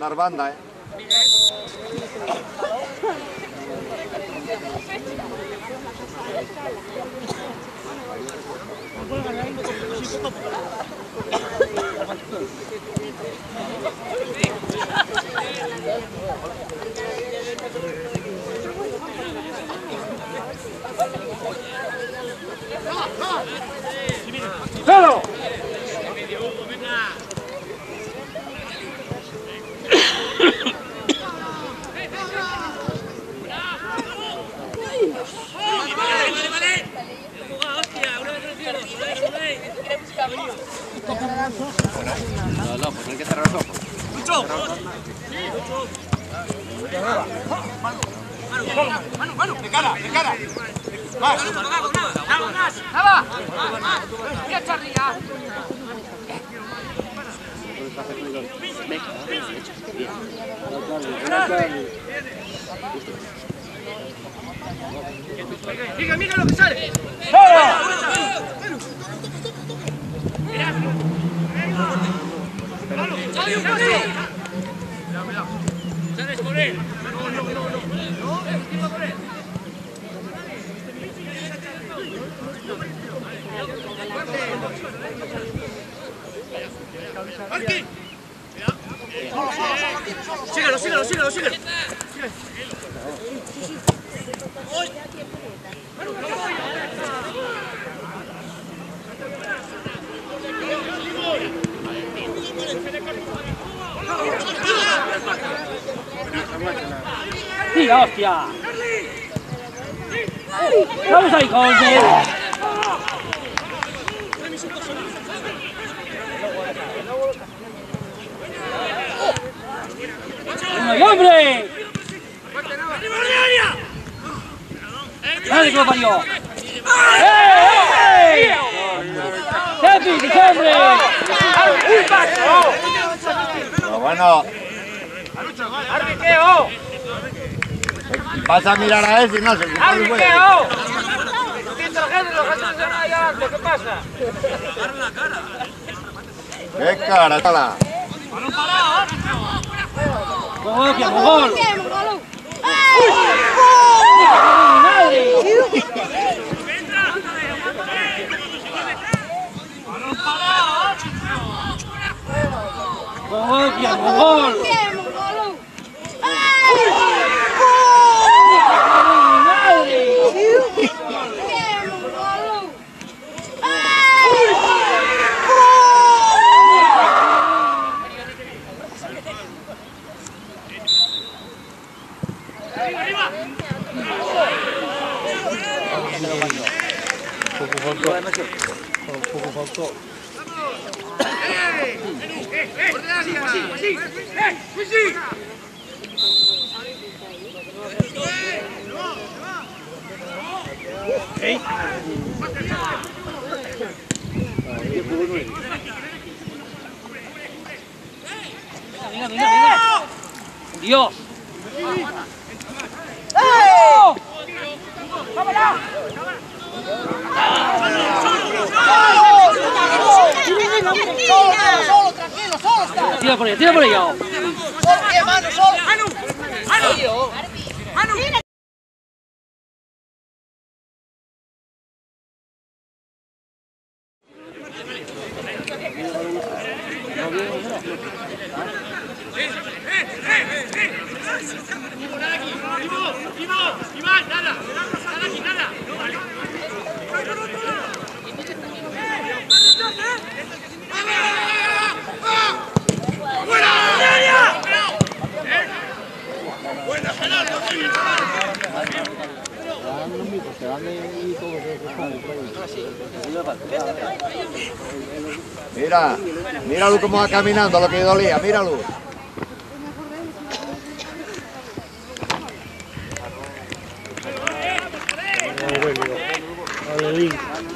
andar banda, ¿eh? Más. Bravo, más. Bravo. Derecho arriba. Mira, mira lo que sale. ¡Sales por él! ¡No, no, no! ¡No! ¡Tira por él! Síguelo, síguelo, síguelo, síguelo. ¡Tira, hostia! ¡Vamos ahí, José! ¡Ay, hombre! ¡Dale, que lo parió! ¡Eh, eh! Bueno, vas a mirar a ese, no, se ya antes, ¿qué pasa? ¡Qué cara, tala! ¡Gol, hostia, gol! ¡Gol, hostia, gol! Venga, venga, venga. Dios. Solo, tranquilo, solo está. Tira por ella, tira por ella. Solo, ¿qué mano? Solo. Tío. Mira, míralo cómo va caminando, lo que dolía, míralo.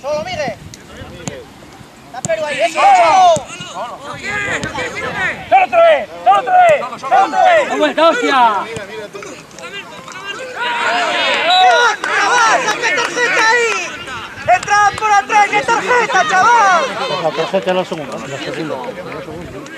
Solo. La Perú ahí, eso, solo. ¡Solo tres! ¡Solo tres! ¡Solo tres! ¡Da vuelta, hostia! ¡Chaval, saca tarjeta ahí! ¡Entra por atrás, qué tarjeta, chaval! La tarjeta la segunda, la segunda.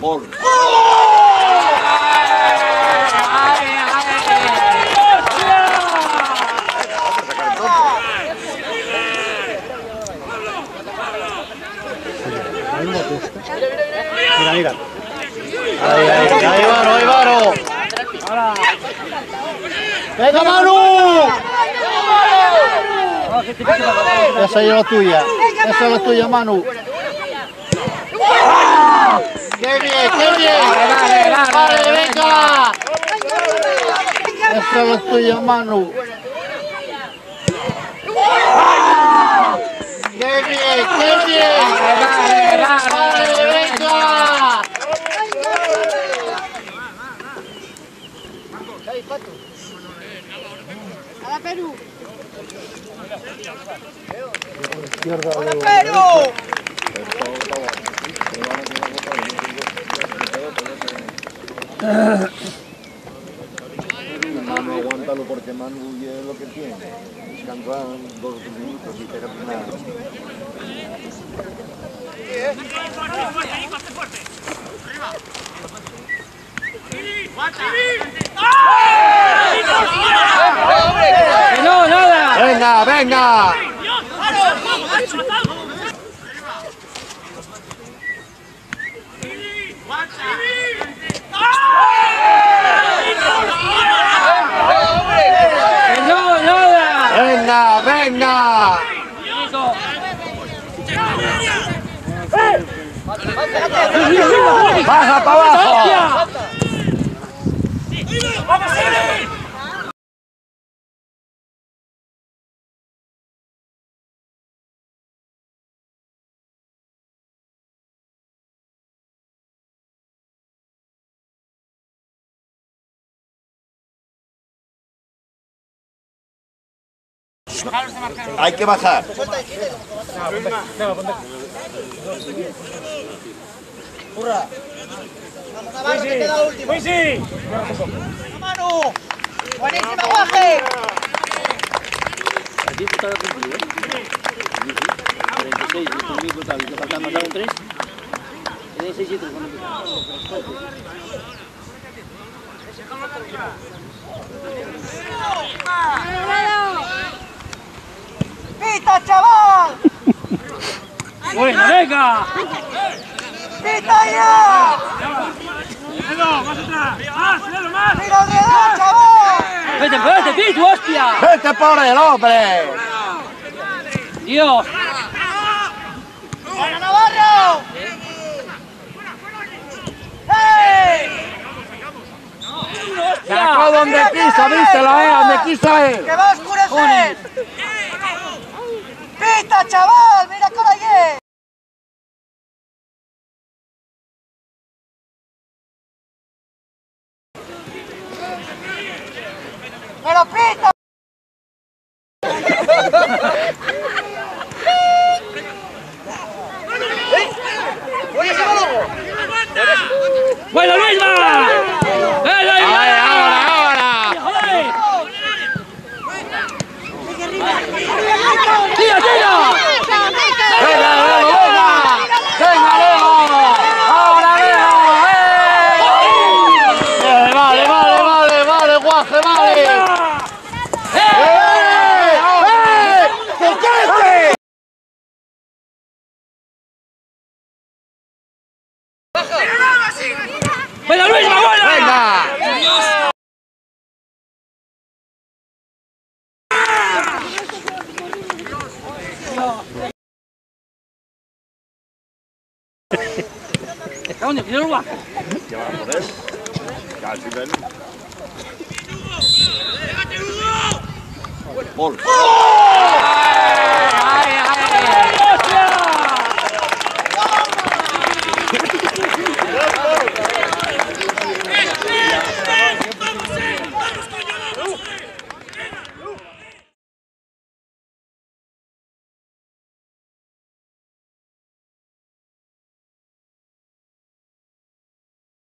Marqui! Mira, mira. Ahí, ahí, ahí, Varo, ahí, Varo. ¡Venga, Manu! Esa es la tuya. Esa es la tuya, Manu. ¡Qué bien, qué bien! ¡Vale, venga! Esa es la tuya, Manu. ¡Qué bien, qué bien! ¡Vale, venga! ¡Perú! Manu, aguántalo porque Manu es lo que tiene. Descansan dos minutos y pega una. ¡Que no, nada! ¡Venga, venga! ¡Que no, nada! ¡Venga, venga! Nico. ¡Baja para abajo! Hay que bajar. Vamos, Navarro, que queda. ¡Manu! ¡Buenísima, guaje! El tiempo estaba cumplido, ¿eh? 46, ¿no? Conmigo estaba, le faltaban marcar un 3. Tiene 6 y 3 con ¡Pita, chaval! ¡Bueno, venga! ¡Lelo, más atrás! ¡Más, Lelo, más! ¡Mira alrededor, chaval! ¡Vete, vete, Pitu, hostia! ¡Vete por el hombre! ¡Dios! ¡Buena, Navarro! ¡Hey! Sacó donde quiso, vístelo, eh, donde quiso él. ¡Que va a oscurecer! ¡Pita, chaval! ¡Mira que hora ¡Pero lobo! ¡Bueno, Luisma! 小拧劲吧。Bol. Oh!